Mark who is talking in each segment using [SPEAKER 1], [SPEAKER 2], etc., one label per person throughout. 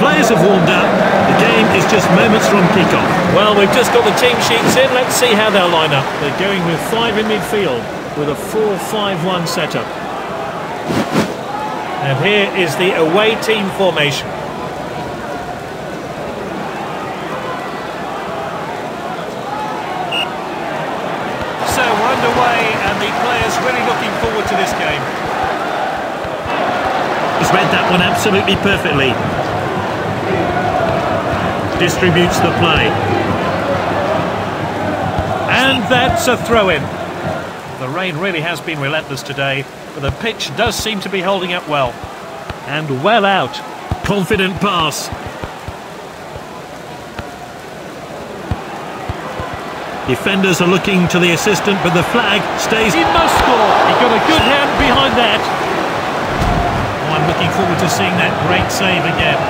[SPEAKER 1] Players have warmed up. The game is just moments from kick-off.
[SPEAKER 2] Well, we've just got the team sheets in. Let's see how they'll line up. They're going with five in midfield with a 4-5-1 setup. And here is the away team formation. So we're underway and the players really looking forward to this game.
[SPEAKER 1] Read that one absolutely perfectly. Distributes the play.
[SPEAKER 2] And that's a throw-in. The rain really has been relentless today, but the pitch does seem to be holding up well. And well out.
[SPEAKER 1] Confident pass. Defenders are looking to the assistant, but the flag stays.
[SPEAKER 2] He must score. He got a good hand behind that.
[SPEAKER 1] Oh, I'm looking forward to seeing that great save again.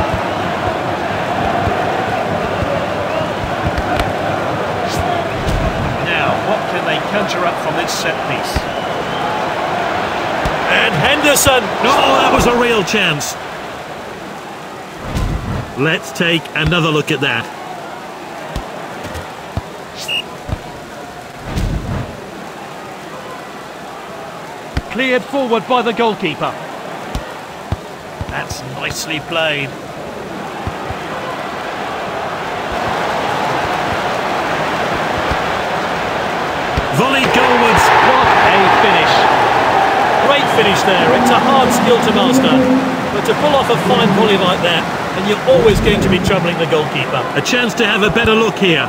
[SPEAKER 2] Now, what can they conjure up from this set piece? And Henderson!
[SPEAKER 1] Oh, that was a real chance. Let's take another look at that.
[SPEAKER 2] Cleared forward by the goalkeeper. That's nicely played.
[SPEAKER 1] Volley goalwards.
[SPEAKER 2] What a finish. Great finish there. It's a hard skill to master. But to pull off a fine volley like that, and you're always going to be troubling the goalkeeper.
[SPEAKER 1] A chance to have a better look here.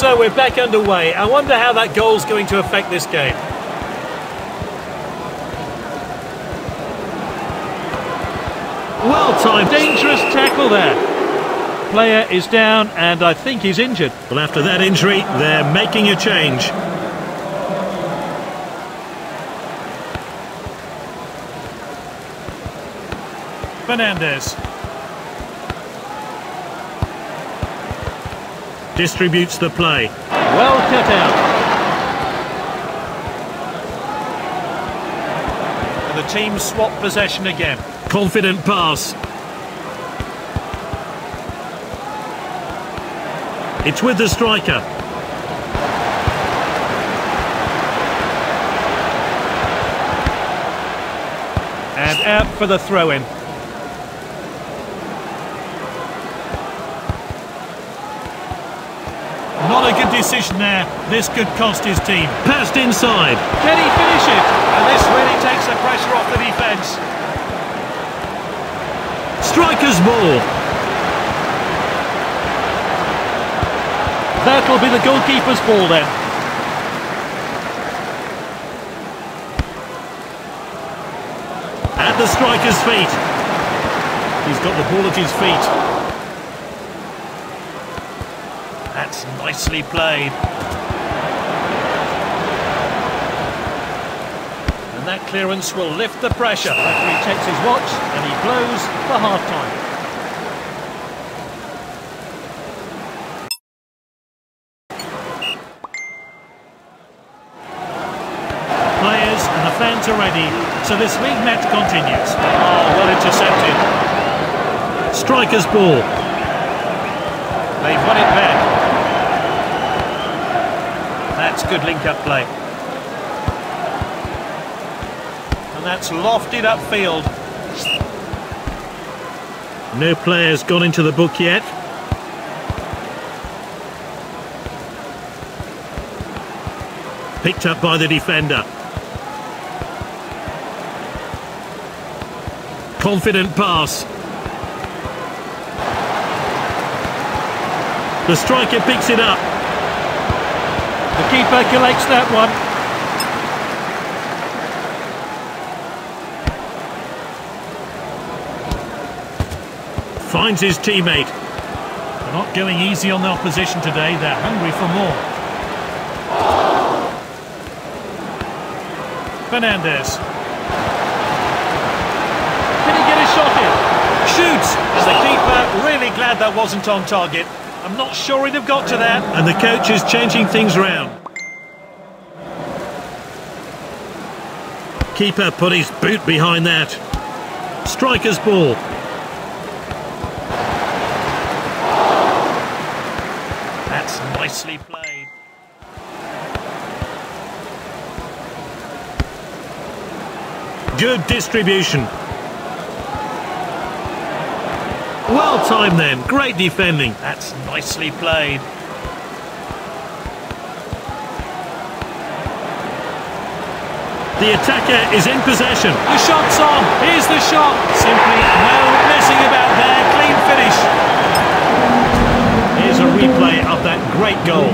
[SPEAKER 2] So we're back underway. I wonder how that goal's going to affect this game. Well timed. Dangerous tackle there. Player is down and I think he's injured.
[SPEAKER 1] Well, after that injury, they're making a change.
[SPEAKER 2] Fernandez.
[SPEAKER 1] Distributes the play.
[SPEAKER 2] Well cut out. And the team swap possession again.
[SPEAKER 1] Confident pass. It's with the striker.
[SPEAKER 2] And out for the throw-in. Not a good decision there. This could cost his team.
[SPEAKER 1] Passed inside.
[SPEAKER 2] Can he finish it? And this really takes the pressure off the defence.
[SPEAKER 1] Striker's ball.
[SPEAKER 2] That'll be the goalkeeper's ball then.
[SPEAKER 1] At the striker's feet. He's got the ball at his feet.
[SPEAKER 2] Nicely played. And that clearance will lift the pressure. Referee checks his watch and he blows for half-time. Players and the fans are ready, so this league match continues. Oh, well intercepted.
[SPEAKER 1] Striker's ball.
[SPEAKER 2] They've won it back. That's a good link-up play. And that's lofted upfield.
[SPEAKER 1] No players gone into the book yet. Picked up by the defender. Confident pass. The striker picks it up.
[SPEAKER 2] The keeper collects that one.
[SPEAKER 1] Finds his teammate.
[SPEAKER 2] They're not going easy on the opposition today. They're hungry for more. Fernandez. Can he get a shot in? shoots! And the keeper really glad that wasn't on target. I'm not sure he'd have got to that.
[SPEAKER 1] And the coach is changing things round. Keeper put his boot behind that. Striker's ball.
[SPEAKER 2] That's nicely played.
[SPEAKER 1] Good distribution. Well timed then. Great defending.
[SPEAKER 2] That's nicely played.
[SPEAKER 1] The attacker is in possession.
[SPEAKER 2] The shot's on. Here's the shot. Simply no messing about there. Clean finish.
[SPEAKER 1] Here's a replay of that great goal.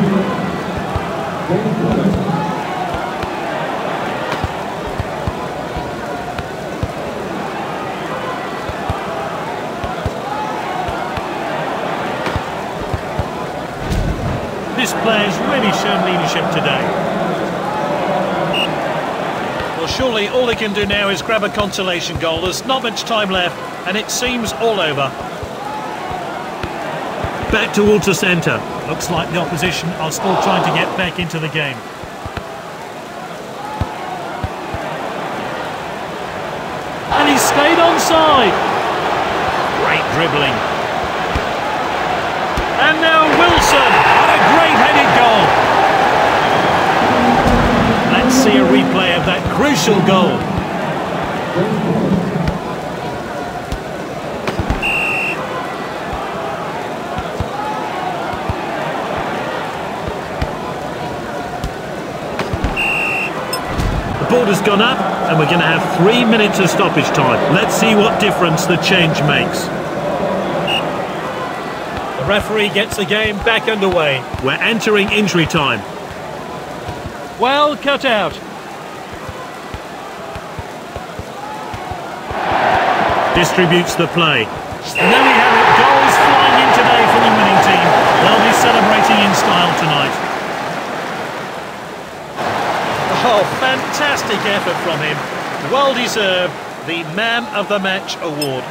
[SPEAKER 1] This player's really shown leadership today.
[SPEAKER 2] Well, surely all he can do now is grab a consolation goal. There's not much time left, and it seems all over.
[SPEAKER 1] Back towards the centre.
[SPEAKER 2] Looks like the opposition are still trying to get back into the game. And he stayed onside.
[SPEAKER 1] Great dribbling.
[SPEAKER 2] And now Wilson. What a great headed goal.
[SPEAKER 1] Let's see a replay of that crucial goal. The ball has gone up and we're going to have three minutes of stoppage time. Let's see what difference the change makes.
[SPEAKER 2] The referee gets the game back underway.
[SPEAKER 1] We're entering injury time.
[SPEAKER 2] Well cut out.
[SPEAKER 1] Distributes the play.
[SPEAKER 2] And there we have it. Goals flying in today for the winning team. They'll be celebrating in style tonight. Oh, fantastic effort from him. Well deserved. The Man of the Match award.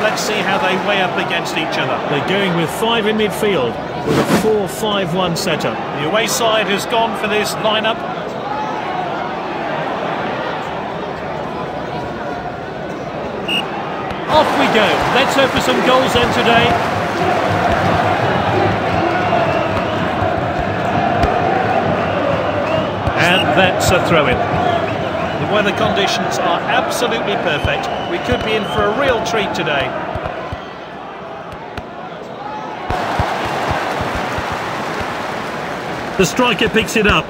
[SPEAKER 2] Let's see how they weigh up against each other.
[SPEAKER 1] They're going with five in midfield with a 4-5-1 setup.
[SPEAKER 2] The away side has gone for this lineup. Off we go. Let's hope for some goals then today. And that's a throw-in. The weather conditions are absolutely perfect. We could be in for a real treat today.
[SPEAKER 1] The striker picks it up.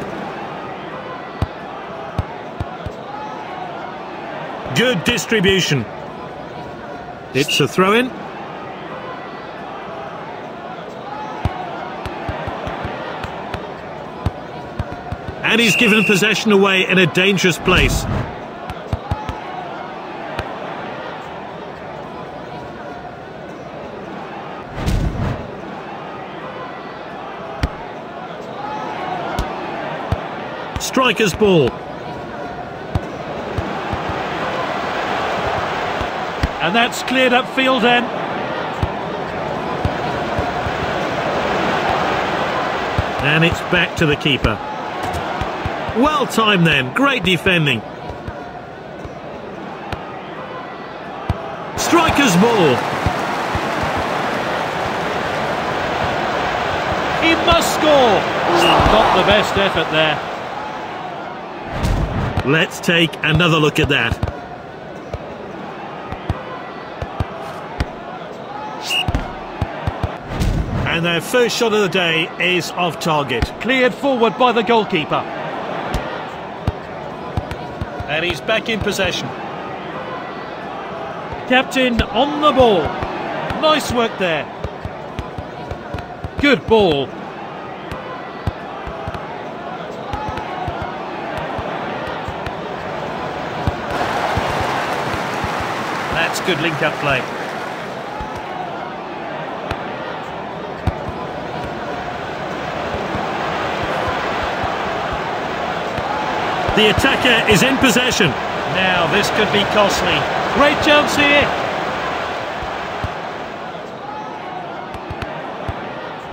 [SPEAKER 1] Good distribution. It's a throw-in. And he's given possession away in a dangerous place. Striker's ball.
[SPEAKER 2] And that's cleared up field then.
[SPEAKER 1] And it's back to the keeper. Well timed then. Great defending. Striker's ball.
[SPEAKER 2] He must score. Not the best effort there.
[SPEAKER 1] Let's take another look at that. And their first shot of the day is off target.
[SPEAKER 2] Cleared forward by the goalkeeper. And he's back in possession. Captain on the ball. Nice work there. Good ball. That's good link-up play.
[SPEAKER 1] The attacker is in possession.
[SPEAKER 2] Now, this could be costly. Great chance here.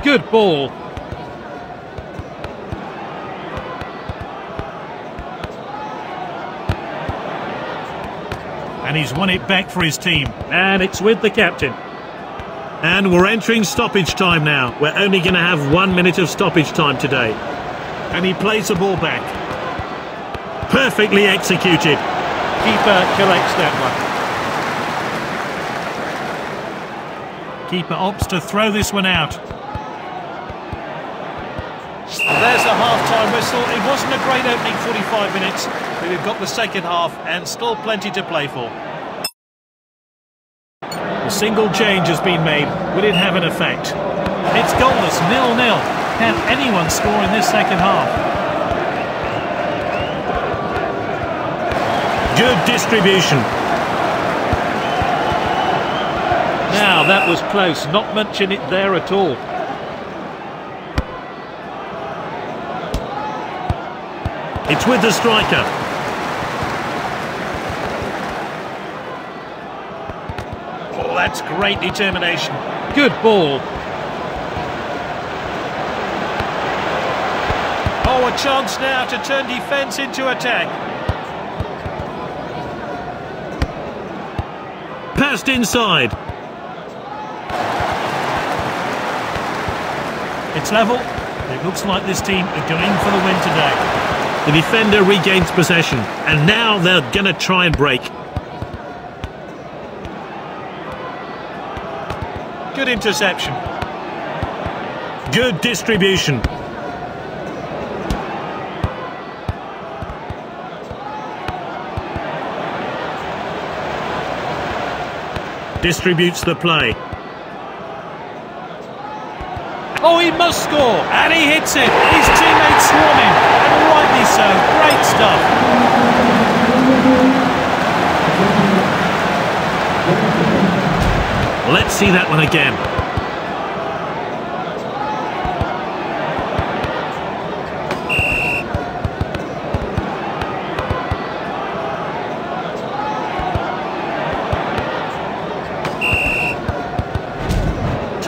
[SPEAKER 2] Good ball.
[SPEAKER 1] And he's won it back for his team. And it's with the captain. And we're entering stoppage time now. We're only going to have one minute of stoppage time today. And he plays the ball back. Perfectly executed.
[SPEAKER 2] Keeper collects that one.
[SPEAKER 1] Keeper opts to throw this one out.
[SPEAKER 2] There's the half-time whistle. It wasn't a great opening 45 minutes, but we've got the second half and still plenty to play for.
[SPEAKER 1] A single change has been made. Will it have an effect?
[SPEAKER 2] It's goalless, nil-nil. Can anyone score in this second half?
[SPEAKER 1] Good distribution.
[SPEAKER 2] Now, that was close. Not much in it there at all.
[SPEAKER 1] It's with the striker.
[SPEAKER 2] Oh, that's great determination. Good ball. Oh, a chance now to turn defence into attack.
[SPEAKER 1] Passed inside.
[SPEAKER 2] It's level. It looks like this team are going for the win today.
[SPEAKER 1] The defender regains possession, and now they're going to try and break.
[SPEAKER 2] Good interception.
[SPEAKER 1] Good distribution. Distributes the play.
[SPEAKER 2] Oh, he must score, and he hits it. His teammates swarm him, and rightly so. Great stuff.
[SPEAKER 1] Let's see that one again.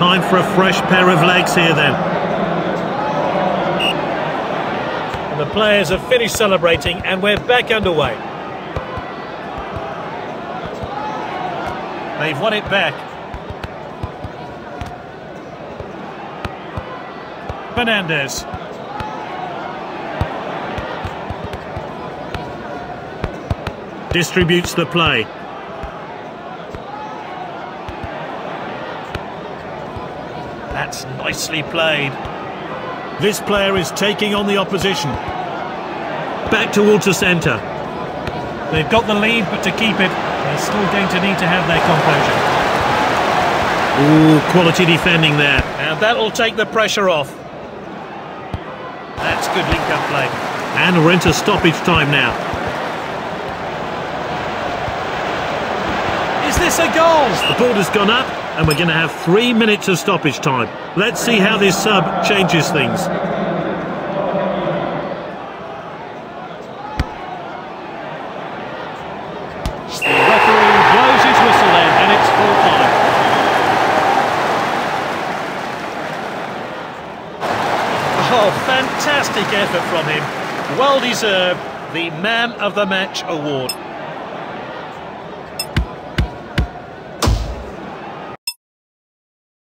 [SPEAKER 1] Time for a fresh pair of legs here then.
[SPEAKER 2] And the players have finished celebrating and we're back underway. They've won it back. Fernandez.
[SPEAKER 1] Distributes the play.
[SPEAKER 2] That's nicely played.
[SPEAKER 1] This player is taking on the opposition. Back towards the centre.
[SPEAKER 2] They've got the lead, but to keep it, they're still going to need to have their composure.
[SPEAKER 1] Ooh, quality defending there.
[SPEAKER 2] And that'll take the pressure off. That's good link-up play.
[SPEAKER 1] And we're into stoppage time now.
[SPEAKER 2] Is this a goal?
[SPEAKER 1] The ball has gone up, and we're going to have three minutes of stoppage time. Let's see how this sub changes things.
[SPEAKER 2] The referee blows his whistle then, and it's full time. Oh, fantastic effort from him. Well deserved the Man of the Match award.